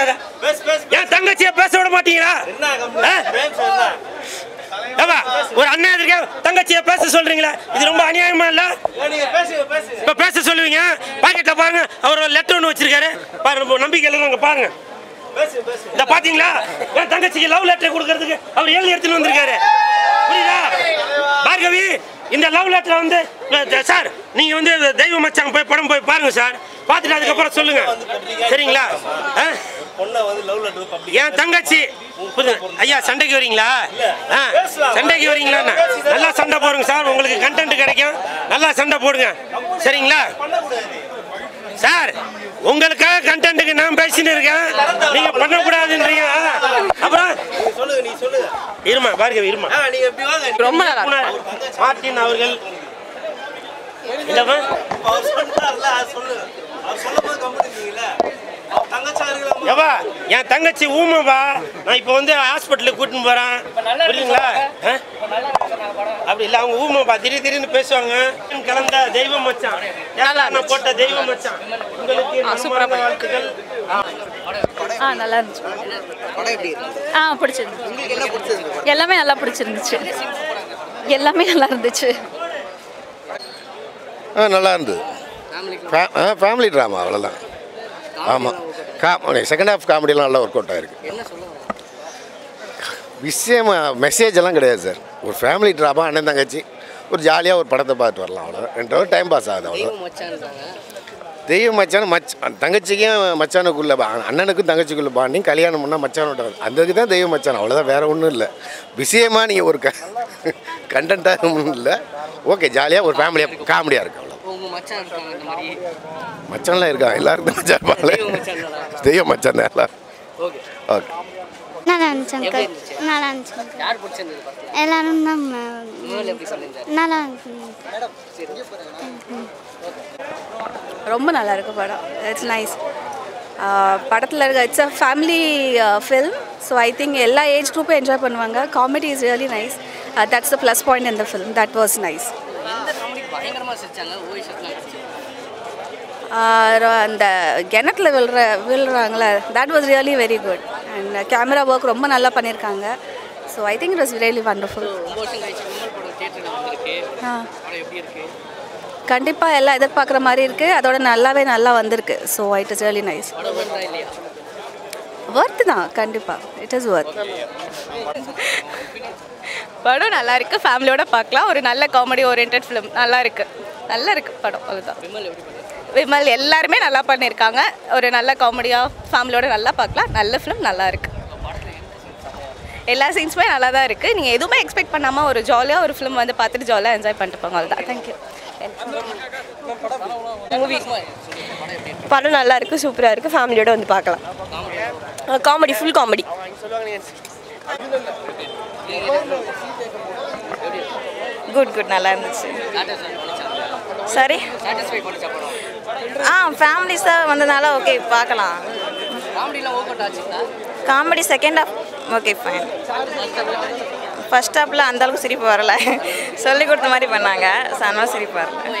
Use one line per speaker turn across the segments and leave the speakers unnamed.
பேசாத என் தங்கச்சியை பேச விட மாட்டீங்களா? ஏப்பா, ஒரு அண்ணன் எதிர்க்க தங்கச்சியை பேச சொல்றீங்களா. இது ரொம்ப அநியாயமா இல்ல? இப்ப பேச சொல்லுவீங்க. பாக்கெட்ல பாருங்க. அவர் ஒரு லெட்டர் ஒன்று வச்சிருக்காரு. பாருங்க நம்பிக்கை இல்லைங்க பாருங்க. இந்த பாத்தீங்களா? என் தங்கச்சிக்கு லவ் லெட்டர் கொடுக்கறதுக்கு அவர் எழுதி எடுத்துன்னு வந்திருக்காரு. புரியுதா? பார்கவி இந்த லவ் லெட்டர் வந்து சார் நீங்க வந்து தெய்வ மச்சாங்க போய் படம் போய் பாருங்க சார். பார்த்துட்டு அதுக்கப்புறம் சொல்லுங்க. சரிங்களா? ஆ? என் தங்கச்சி. ஐயா சண்டைக்கு வரீங்களா? ஆ, சண்டைக்கு வரீங்களா நல்லா சண்டை போடுங்க சார். உங்களுக்கு கண்டென்ட் கிடைக்கும். நல்லா சண்டை போடுங்க. சரிங்களா? சார் உங்களுக்காக கண்டென்ட்டுக்கு நான் பேசின்னு இருக்கேன். நீங்க பண்ணக்கூடாதுன்றீங்க. அப்புறம்? இருமா பாருங்க இருமா.
ரொம்ப நல்லா
மார்ட்டின் அவர்கள். என்னம்மா? ஏவா என் தங்கச்சி ஊமைப்பா. நான் இப்போ வந்து ஹாஸ்பிட்டலுக்கு கூட்டின்னு போறேன். புரியுங்களா ஆ? அப்படி இல்லை அவங்க ஊமைப்பா. திடீர் திடீர்னு பேசுவாங்க. கலந்த தெய்வம் மச்சான். நான் போட்ட தெய்வம் மச்சான்? உங்களுக்கு வாழ்த்துக்கள்.
ஆ. நல்லா இருந்துச்சு. ஆ பிடிச்சிருந்துச்சு. எல்லாமே நல்லா பிடிச்சிருந்துச்சு. எல்லாமே நல்லா இருந்துச்சு.
ஆ நல்லா இருந்தது. ஃபேமிலி ட்ராமா அவ்வளோதான் ஆமாம் காமெடி செகண்ட் ஹாஃப் காமெடியெலாம் நல்லா ஒர்க் அவுட் ஆயிருக்கு. விஷயம் மெசேஜ் எல்லாம் கிடையாது சார் ஒரு ஃபேமிலி ட்ராமா அண்ணன் தங்கச்சி ஒரு ஜாலியாக ஒரு படத்தை பார்த்துட்டு வரலாம் அவ்வளோதான் ரெண்டு டைம் பாஸ் ஆகுது அவ்வளோ தெய்வம் மச்சான் மச் தங்கச்சிக்கும் மச்சானுக்குள்ள அண்ணனுக்கும் தங்கச்சிக்குள்ள பாண்டிங் கல்யாணம் பண்ணால் மச்சானோட அந்த இதுக்கு தான் தெய்வம் மச்சான் அவ்வளோதான் வேறு ஒன்றும் இல்லை. விஷயமா நீங்கள் ஒரு க கண்டென்ட்டாக ஒன்றும் இல்லை. ஓகே ஜாலியாக ஒரு ஃபேமிலியாக காமெடியாக இருக்கு அவ்வளோ மச்சான்லாம் இருக்கா எல்லாருக்கும் மச்சான் இருப்பாங்களே தெய்வம் மச்சான் தான் எல்லாரும் ஓகே.
நல்லா இருந்துச்சு அங்கிள் நல்லா இருந்துச்சு. எல்லாரும் தான் நல்லா இருந்துச்சு
ரொம்ப நல்லா இருக்கு படம். இட்ஸ் நைஸ் படத்தில் இருக்க it's a family film so I think எல்லா ஏஜ் குரூப்பும் என்ஜாய் பண்ணுவாங்க. Comedy is really nice that's the plus point இந்த ஃபில்ம் தட் வாஸ் நைஸ் அந்த கிணத்துல விழுற விழுறாங்களே that was really very good and camera work ரொம்ப நல்லா பண்ணியிருக்காங்க so I think it was really wonderful கண்டிப்பாக எல்லாம் எதிர்பார்க்குற மாதிரி இருக்குது அதோட நல்லாவே நல்லா வந்திருக்கு. So it is really nice worth தான் கண்டிப்பாக இட் இஸ் ஒர்த்
படம் நல்லா இருக்கு. ஃபேமிலியோட பார்க்கலாம். ஒரு நல்ல காமெடி ஓரியன்ட் ஃபிலிம் நல்லா இருக்கு. நல்லா இருக்கு படம். அதுதான் விமல் எல்லாருமே நல்லா பண்ணியிருக்காங்க. ஒரு நல்ல காமெடியாக ஃபேமிலியோட நல்லா பார்க்கலாம். நல்ல ஃபிலிம் நல்லா இருக்கு. எல்லா சீன்ஸுமே நல்லா தான் இருக்குது நீங்கள் எதுவுமே எக்ஸ்பெக்ட் பண்ணாமல் ஒரு ஜாலியாக ஒரு ஃபிலிம் வந்து பார்த்துட்டு ஜாலியாக என்ஜாய் பண்ணிட்டு போங்க. அவ்வளோதான் தேங்க்யூ மூவி படம் நல்லா இருக்கு. சூப்பராக இருக்குது ஃபேமிலியோட வந்து பார்க்கலாம். Comedy full comedy good good நல்லா இருந்துச்சு. சரி ஆ ஃபேமிலிஸாக வந்ததுனால ஓகே பார்க்கலாம். Comedy second half okay fine first ஹாப்பில் அந்தளவுக்கு சிரிப்பு வரல. சொல்லி கொடுத்த மாதிரி பண்ணாங்க. ஸோ அதனால சிரிப்பு வரல.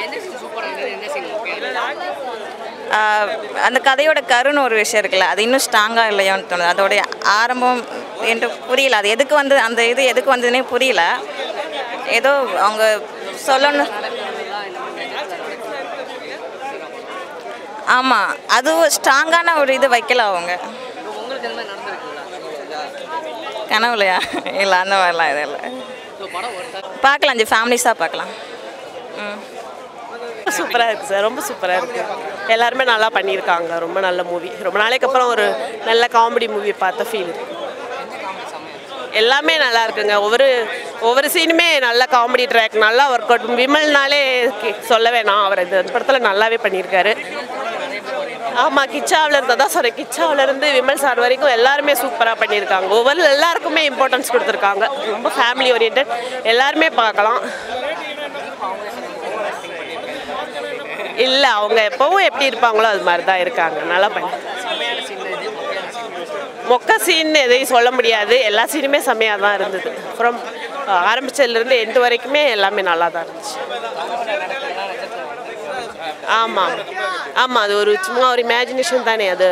அந்த கதையோட கருன்னு ஒரு விஷயம் இருக்குல்ல அது இன்னும் ஸ்ட்ராங்காக இல்லையோன்னு தோணுது. அதோடைய ஆரம்பம் என்று புரியல. அது எதுக்கு வந்து அந்த இது எதுக்கு வந்ததுன்னே புரியல. ஏதோ அவங்க சொல்லணும். ஆமாம் அதுவும் ஸ்ட்ராங்கான ஒரு இது வைக்கல அவங்க. கனவுலையா இல்லை அந்த மாதிரிலாம் இது இல்லை. பார்க்கலாம் இந்த ஃபேமிலிஸாக பார்க்கலாம். ம்.
சூப்பராக இருக்குது சார் ரொம்ப சூப்பராக இருக்குது எல்லாருமே நல்லா பண்ணியிருக்காங்க. ரொம்ப நல்ல மூவி ரொம்ப நாளைக்கு அப்புறம் ஒரு நல்ல காமெடி மூவி பார்த்த ஃபீல் எல்லாமே நல்லா இருக்குங்க. ஒவ்வொரு ஒவ்வொரு சீனுமே நல்ல காமெடி ட்ராக் நல்லா ஒர்க் அவுட் விமல்னாலே சொல்ல வேணாம். அவர் இந்த படத்தில் நல்லாவே பண்ணியிருக்காரு. ஆமாம் கிச்சாவில் இருந்து தான் சொன்னேன் கிச்சாவில் இருந்து விமல் சார் வரைக்கும் எல்லாருமே சூப்பராக பண்ணியிருக்காங்க. ஒவ்வொரு எல்லாருக்குமே இம்பார்ட்டன்ஸ் கொடுத்துருக்காங்க. ரொம்ப ஃபேமிலி ஓரியன்ட் எல்லாருமே பார்க்கலாம். இல்லை அவங்க எப்போவும் எப்படி இருப்பாங்களோ அது மாதிரி தான் இருக்காங்க. நல்லா பண்ணி மொக்க சீன் எதையும் சொல்ல முடியாது. எல்லா சீனுமே செம்மையாக தான் இருந்தது. அப்புறம் ஆரம்பிச்சதுலேருந்து எண்டு வரைக்குமே எல்லாமே நல்லா தான் இருந்துச்சு. ஆமாம் ஆமாம் அது ஒரு சும்மா ஒரு இமேஜினேஷன் தானே அது.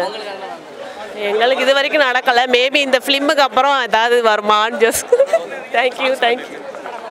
எங்களுக்கு இது வரைக்கும் நடக்கலை. மேபி இந்த ஃபிலிமுக்கு அப்புறம் ஏதாவது வருமான்னு ஜஸ்ட் தேங்க்யூ தேங்க்யூ